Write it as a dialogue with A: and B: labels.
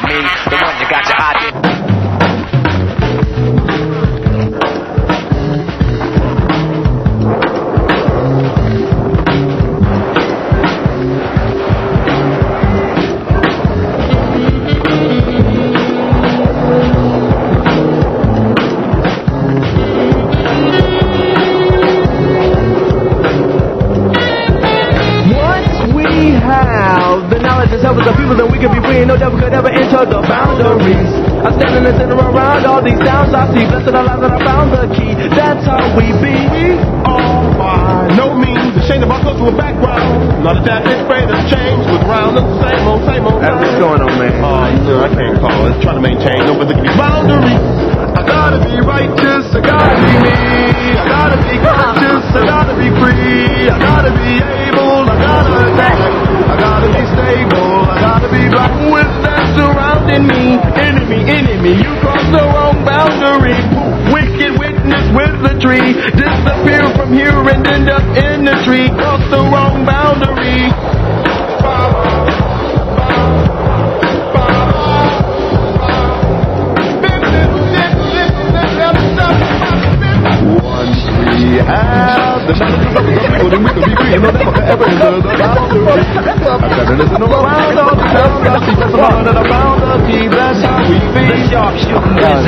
A: for me, the one that got your
B: have the knowledge of the people, then we can be free no devil could ever enter the boundaries. I stand in the center around all these sounds I see. Blessed are lives that I found the key. That's how we be.
C: all by no means ashamed of our cultural background. Not a damn bit afraid of change. Look around, it's the same old, same old.
B: That's what's going on, man.
C: Oh, you know, I can't call. It's trying to maintain. No, but look at these boundaries. I gotta be righteous. I gotta be me. I gotta be conscious. I gotta be free. I gotta tree. Disappear from here and end up in the tree. Cross the wrong boundary. Once we have the knowledge of the people, we be free. And no devil ever enter the boundary. I gotta listen around all the sounds I see. That's the one that the key. That's how we be.
A: The sharpshooter is